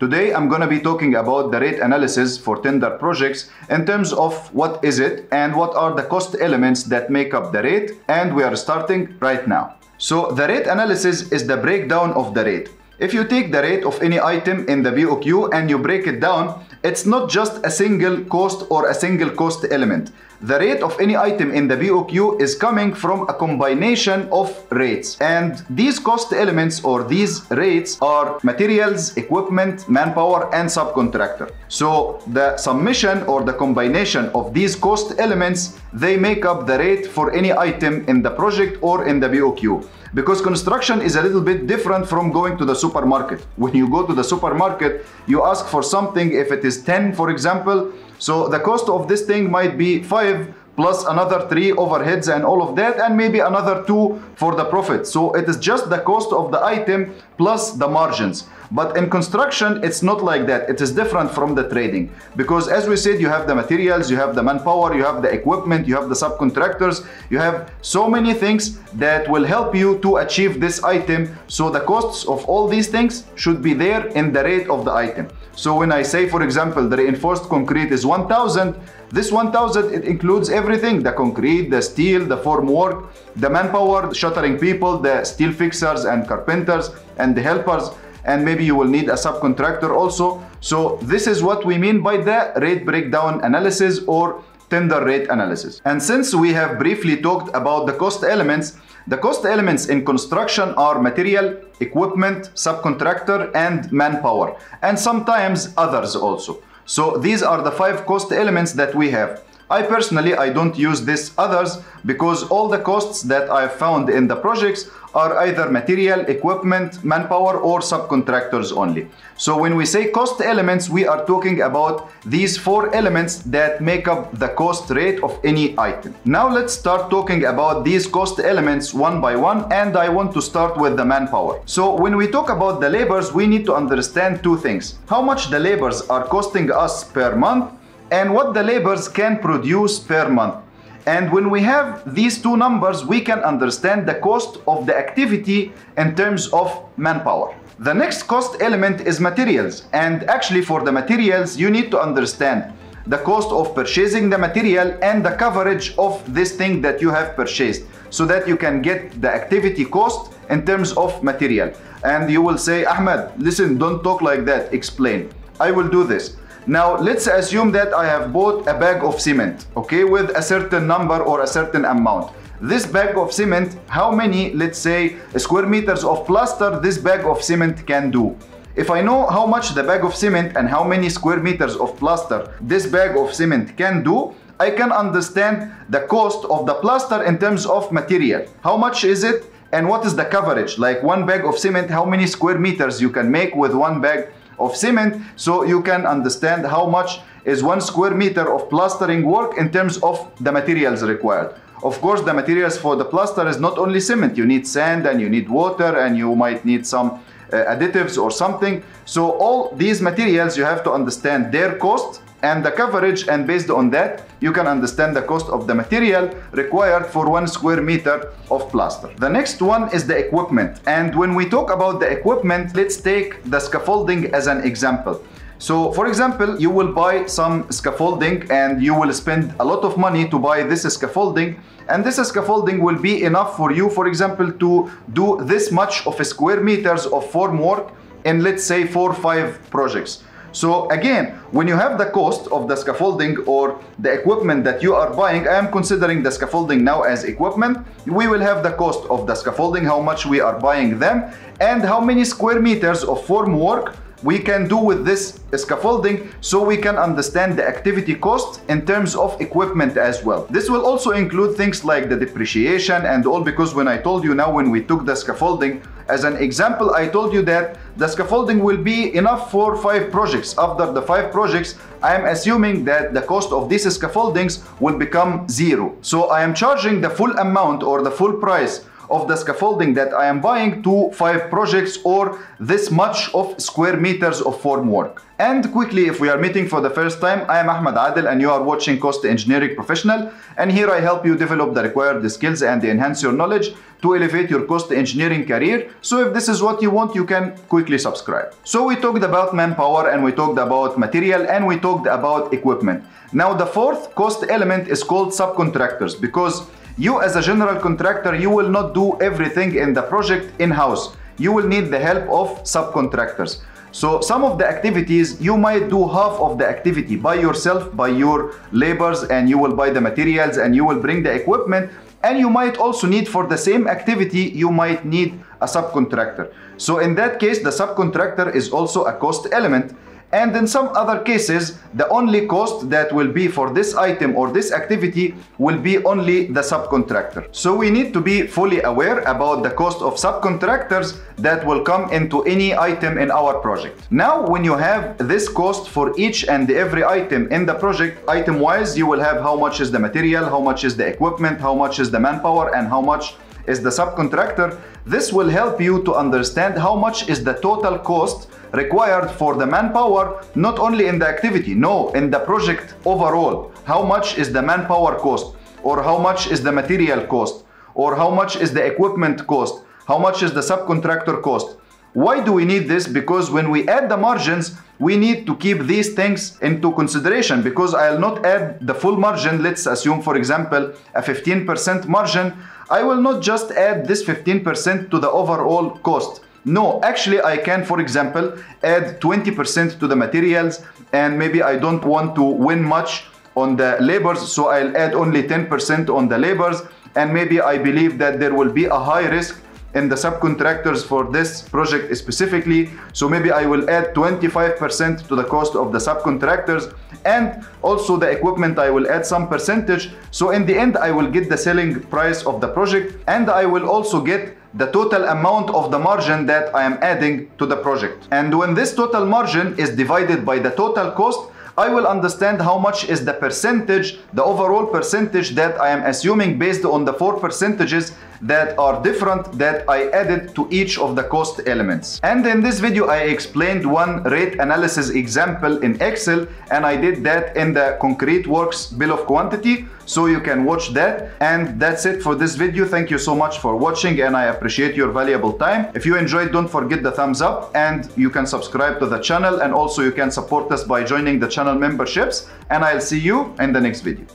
Today I'm going to be talking about the rate analysis for tender projects in terms of what is it and what are the cost elements that make up the rate and we are starting right now. So the rate analysis is the breakdown of the rate. If you take the rate of any item in the BOQ and you break it down, it's not just a single cost or a single cost element. The rate of any item in the BOQ is coming from a combination of rates. And these cost elements or these rates are materials, equipment, manpower, and subcontractor. So the summation or the combination of these cost elements, they make up the rate for any item in the project or in the BOQ because construction is a little bit different from going to the supermarket. When you go to the supermarket, you ask for something if it is 10, for example, so the cost of this thing might be 5 plus another 3 overheads and all of that and maybe another 2 for the profit. So it is just the cost of the item plus the margins. But in construction, it's not like that. It is different from the trading. Because as we said, you have the materials, you have the manpower, you have the equipment, you have the subcontractors, you have so many things that will help you to achieve this item. So the costs of all these things should be there in the rate of the item. So when I say, for example, the reinforced concrete is 1000, this 1000 it includes everything the concrete, the steel, the formwork, the manpower, the shuttering people, the steel fixers and carpenters and the helpers and maybe you will need a subcontractor also. So this is what we mean by the rate breakdown analysis or tender rate analysis. And since we have briefly talked about the cost elements, the cost elements in construction are material, equipment, subcontractor, and manpower, and sometimes others also. So these are the five cost elements that we have. I personally, I don't use this others because all the costs that I found in the projects are either material, equipment, manpower or subcontractors only. So when we say cost elements, we are talking about these four elements that make up the cost rate of any item. Now let's start talking about these cost elements one by one and I want to start with the manpower. So when we talk about the labors, we need to understand two things. How much the labors are costing us per month and what the labors can produce per month. And when we have these two numbers, we can understand the cost of the activity in terms of manpower. The next cost element is materials. And actually for the materials, you need to understand the cost of purchasing the material and the coverage of this thing that you have purchased so that you can get the activity cost in terms of material. And you will say, Ahmed, listen, don't talk like that, explain. I will do this. Now let's assume that I have bought a bag of cement, okay, with a certain number or a certain amount. This bag of cement, how many, let's say, square meters of plaster this bag of cement can do? If I know how much the bag of cement and how many square meters of plaster this bag of cement can do, I can understand the cost of the plaster in terms of material. How much is it and what is the coverage? Like one bag of cement, how many square meters you can make with one bag of cement so you can understand how much is one square meter of plastering work in terms of the materials required. Of course, the materials for the plaster is not only cement. You need sand and you need water and you might need some uh, additives or something. So all these materials, you have to understand their cost and the coverage and based on that you can understand the cost of the material required for one square meter of plaster. The next one is the equipment and when we talk about the equipment let's take the scaffolding as an example. So for example, you will buy some scaffolding and you will spend a lot of money to buy this scaffolding and this scaffolding will be enough for you, for example, to do this much of square meters of form work in let's say four or five projects. So again, when you have the cost of the scaffolding or the equipment that you are buying, I am considering the scaffolding now as equipment. We will have the cost of the scaffolding, how much we are buying them, and how many square meters of form work we can do with this scaffolding so we can understand the activity cost in terms of equipment as well. This will also include things like the depreciation and all because when I told you now when we took the scaffolding as an example, I told you that the scaffolding will be enough for five projects. After the five projects, I am assuming that the cost of these scaffoldings will become zero. So I am charging the full amount or the full price of the scaffolding that I am buying to five projects or this much of square meters of formwork. And quickly, if we are meeting for the first time, I am Ahmed Adel and you are watching Cost Engineering Professional. And here I help you develop the required skills and enhance your knowledge to elevate your cost engineering career. So if this is what you want, you can quickly subscribe. So we talked about manpower and we talked about material and we talked about equipment. Now the fourth cost element is called subcontractors because you as a general contractor, you will not do everything in the project in-house. You will need the help of subcontractors. So some of the activities, you might do half of the activity by yourself, by your labors, and you will buy the materials and you will bring the equipment. And you might also need for the same activity, you might need a subcontractor. So in that case, the subcontractor is also a cost element. And in some other cases, the only cost that will be for this item or this activity will be only the subcontractor. So we need to be fully aware about the cost of subcontractors that will come into any item in our project. Now, when you have this cost for each and every item in the project, item wise, you will have how much is the material, how much is the equipment, how much is the manpower, and how much is the subcontractor. This will help you to understand how much is the total cost required for the manpower, not only in the activity, no, in the project overall. How much is the manpower cost? Or how much is the material cost? Or how much is the equipment cost? How much is the subcontractor cost? Why do we need this? Because when we add the margins, we need to keep these things into consideration because I'll not add the full margin. Let's assume, for example, a 15% margin. I will not just add this 15% to the overall cost. No, actually I can, for example, add 20% to the materials and maybe I don't want to win much on the labors, so I'll add only 10% on the labors and maybe I believe that there will be a high risk in the subcontractors for this project specifically. So maybe I will add 25% to the cost of the subcontractors and also the equipment I will add some percentage. So in the end, I will get the selling price of the project and I will also get the total amount of the margin that I am adding to the project. And when this total margin is divided by the total cost, I will understand how much is the percentage, the overall percentage that I am assuming based on the four percentages that are different that I added to each of the cost elements. And in this video, I explained one rate analysis example in Excel and I did that in the Concrete Works bill of quantity. So you can watch that. And that's it for this video. Thank you so much for watching and I appreciate your valuable time. If you enjoyed, don't forget the thumbs up and you can subscribe to the channel and also you can support us by joining the channel memberships and I'll see you in the next video.